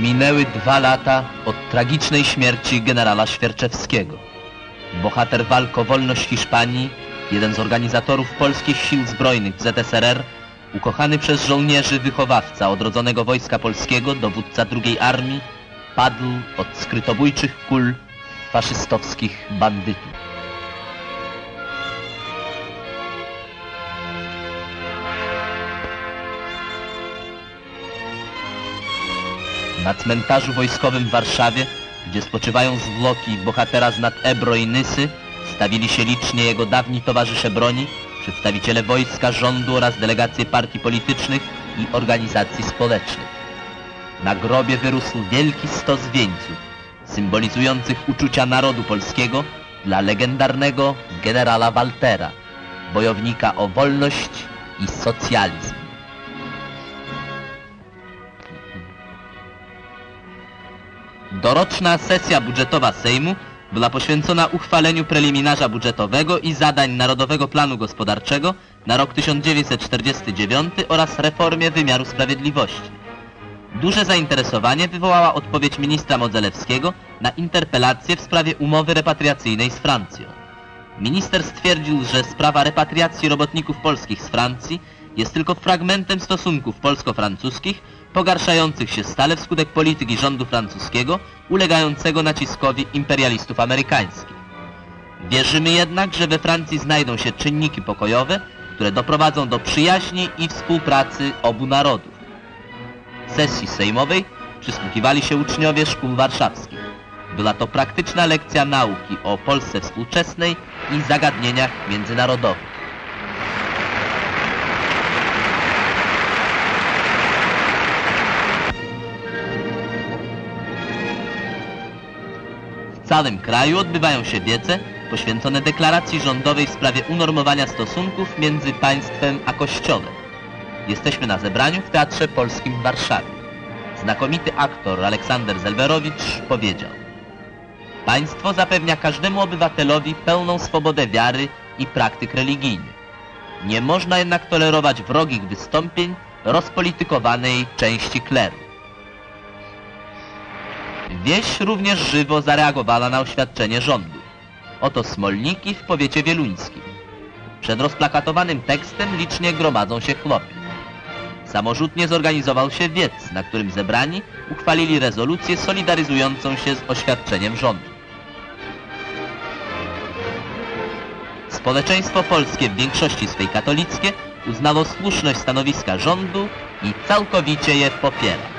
Minęły dwa lata od tragicznej śmierci generała Świerczewskiego. Bohater walk o wolność Hiszpanii, jeden z organizatorów polskich sił zbrojnych w ZSRR, ukochany przez żołnierzy wychowawca odrodzonego Wojska Polskiego, dowódca drugiej armii, padł od skrytobójczych kul faszystowskich bandytów. Na cmentarzu wojskowym w Warszawie, gdzie spoczywają zwłoki bohatera z nad Ebro i Nysy, stawili się licznie jego dawni towarzysze broni, przedstawiciele wojska, rządu oraz delegacje partii politycznych i organizacji społecznych. Na grobie wyrósł wielki stos wieńców, symbolizujących uczucia narodu polskiego dla legendarnego generała Waltera, bojownika o wolność i socjalizm. Doroczna sesja budżetowa Sejmu była poświęcona uchwaleniu preliminarza budżetowego i zadań Narodowego Planu Gospodarczego na rok 1949 oraz reformie wymiaru sprawiedliwości. Duże zainteresowanie wywołała odpowiedź ministra Modzelewskiego na interpelację w sprawie umowy repatriacyjnej z Francją. Minister stwierdził, że sprawa repatriacji robotników polskich z Francji jest tylko fragmentem stosunków polsko-francuskich pogarszających się stale wskutek polityki rządu francuskiego ulegającego naciskowi imperialistów amerykańskich. Wierzymy jednak, że we Francji znajdą się czynniki pokojowe, które doprowadzą do przyjaźni i współpracy obu narodów. Sesji sejmowej przysłuchiwali się uczniowie szkół warszawskich. Była to praktyczna lekcja nauki o Polsce współczesnej i zagadnieniach międzynarodowych. Całym kraju odbywają się wiece poświęcone deklaracji rządowej w sprawie unormowania stosunków między państwem a kościołem. Jesteśmy na zebraniu w Teatrze Polskim w Warszawie. Znakomity aktor Aleksander Zelwerowicz powiedział Państwo zapewnia każdemu obywatelowi pełną swobodę wiary i praktyk religijnych. Nie można jednak tolerować wrogich wystąpień rozpolitykowanej części kleru. Wieś również żywo zareagowała na oświadczenie rządu. Oto smolniki w powiecie wieluńskim. Przed rozplakatowanym tekstem licznie gromadzą się chłopi. Samorzutnie zorganizował się wiec, na którym zebrani uchwalili rezolucję solidaryzującą się z oświadczeniem rządu. Społeczeństwo polskie w większości swej katolickie uznało słuszność stanowiska rządu i całkowicie je popiera.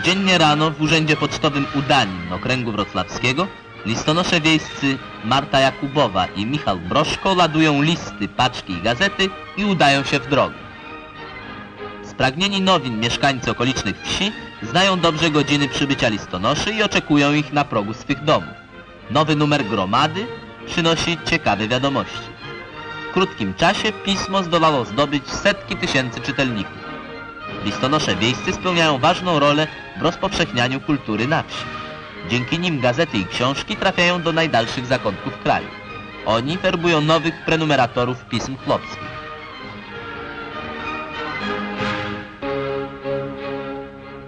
Codziennie rano w urzędzie pocztowym Udanin okręgu wrocławskiego listonosze wiejscy Marta Jakubowa i Michał Broszko ladują listy, paczki i gazety i udają się w drogę. Spragnieni nowin mieszkańcy okolicznych wsi znają dobrze godziny przybycia listonoszy i oczekują ich na progu swych domów. Nowy numer gromady przynosi ciekawe wiadomości. W krótkim czasie pismo zdołało zdobyć setki tysięcy czytelników. Listonosze wiejscy spełniają ważną rolę w rozpowszechnianiu kultury na wsi. Dzięki nim gazety i książki trafiają do najdalszych zakątków kraju. Oni werbują nowych prenumeratorów pism chłopskich.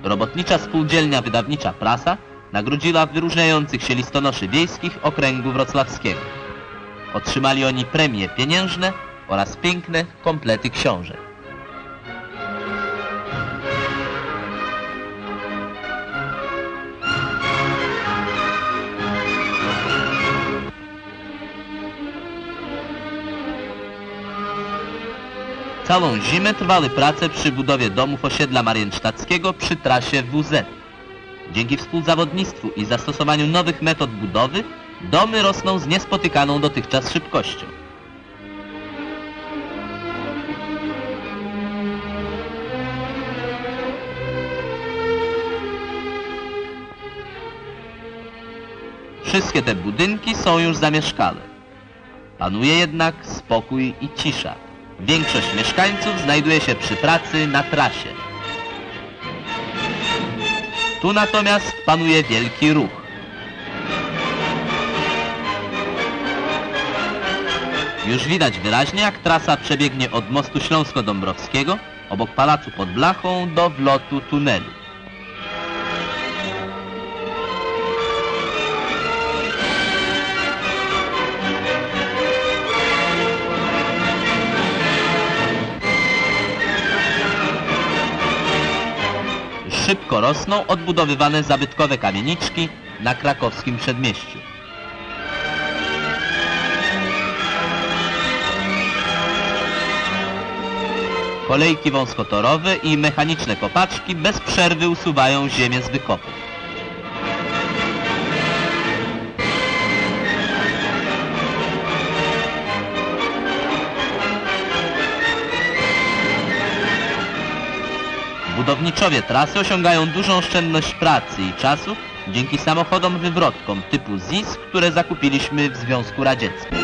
Robotnicza Spółdzielnia Wydawnicza Prasa nagrodziła wyróżniających się listonoszy wiejskich okręgu wrocławskiego. Otrzymali oni premie pieniężne oraz piękne komplety książek. Całą zimę trwały prace przy budowie domów osiedla Mariensztackiego przy trasie WZ. Dzięki współzawodnictwu i zastosowaniu nowych metod budowy, domy rosną z niespotykaną dotychczas szybkością. Wszystkie te budynki są już zamieszkale. Panuje jednak spokój i cisza. Większość mieszkańców znajduje się przy pracy na trasie. Tu natomiast panuje wielki ruch. Już widać wyraźnie, jak trasa przebiegnie od mostu Śląsko-Dąbrowskiego obok Pałacu pod Blachą do wlotu tunelu. Szybko rosną odbudowywane zabytkowe kamieniczki na krakowskim przedmieściu. Kolejki wąskotorowe i mechaniczne kopaczki bez przerwy usuwają ziemię z wykopów. Budowniczowie trasy osiągają dużą oszczędność pracy i czasu dzięki samochodom wywrotkom typu ZIS, które zakupiliśmy w Związku Radzieckim.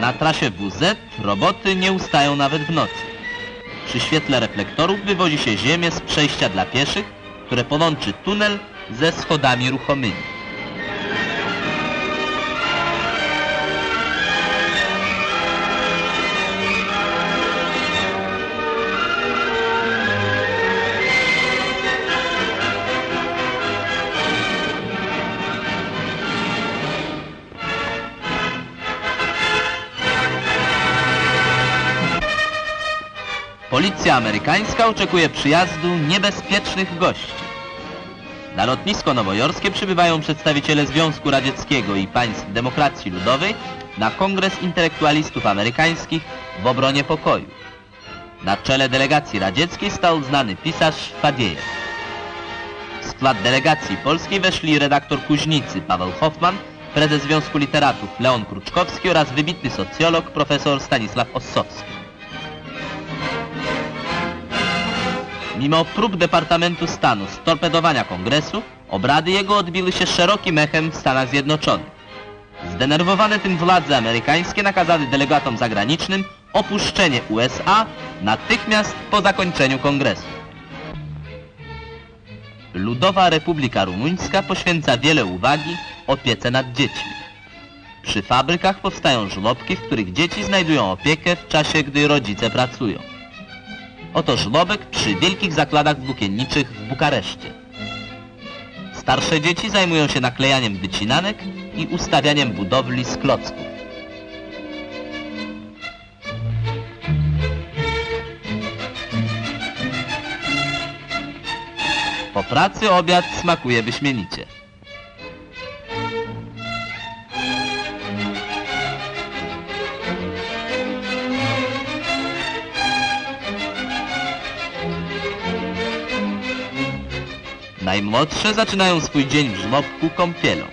Na trasie WZ roboty nie ustają nawet w nocy. Przy świetle reflektorów wywozi się ziemię z przejścia dla pieszych, które połączy tunel ze schodami ruchomymi. Policja amerykańska oczekuje przyjazdu niebezpiecznych gości. Na lotnisko nowojorskie przybywają przedstawiciele Związku Radzieckiego i państw demokracji ludowej na Kongres Intelektualistów Amerykańskich w obronie pokoju. Na czele delegacji radzieckiej stał znany pisarz Fadiejew. W skład delegacji polskiej weszli redaktor Kuźnicy Paweł Hoffman, prezes Związku Literatów Leon Kruczkowski oraz wybitny socjolog profesor Stanisław Ossowski. Mimo prób Departamentu Stanu storpedowania kongresu, obrady jego odbiły się szerokim echem w Stanach Zjednoczonych. Zdenerwowane tym władze amerykańskie nakazały delegatom zagranicznym opuszczenie USA natychmiast po zakończeniu kongresu. Ludowa Republika Rumuńska poświęca wiele uwagi opiece nad dziećmi. Przy fabrykach powstają żłobki, w których dzieci znajdują opiekę w czasie, gdy rodzice pracują. Oto żłobek przy wielkich zakładach włókienniczych w Bukareszcie. Starsze dzieci zajmują się naklejaniem wycinanek i ustawianiem budowli z klocków. Po pracy obiad smakuje wyśmienicie. Najmłodsze zaczynają swój dzień w żłobku kąpielą.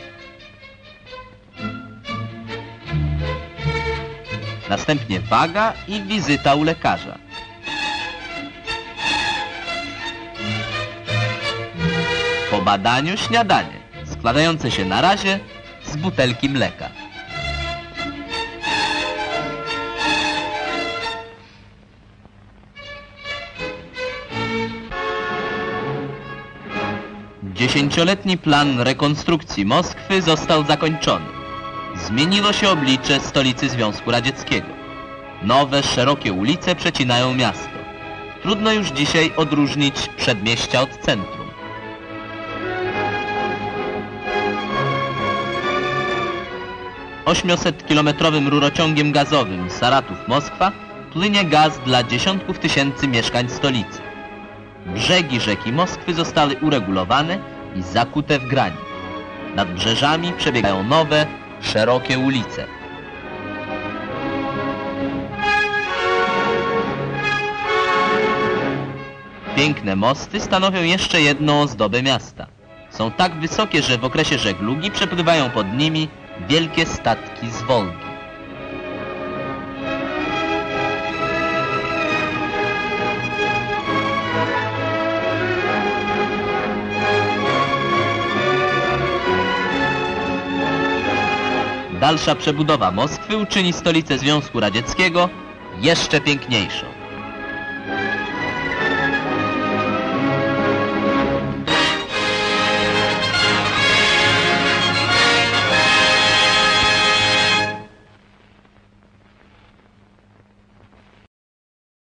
Następnie waga i wizyta u lekarza. Po badaniu śniadanie, składające się na razie z butelki mleka. Dziesięcioletni plan rekonstrukcji Moskwy został zakończony. Zmieniło się oblicze stolicy Związku Radzieckiego. Nowe, szerokie ulice przecinają miasto. Trudno już dzisiaj odróżnić przedmieścia od centrum. Ośmiosetkilometrowym rurociągiem gazowym Saratów-Moskwa płynie gaz dla dziesiątków tysięcy mieszkań stolicy. Brzegi rzeki Moskwy zostały uregulowane i zakute w granit. Nad brzeżami przebiegają nowe, szerokie ulice. Piękne mosty stanowią jeszcze jedną ozdobę miasta. Są tak wysokie, że w okresie żeglugi przepływają pod nimi wielkie statki z Wolgi. Dalsza przebudowa Moskwy uczyni stolicę Związku Radzieckiego jeszcze piękniejszą.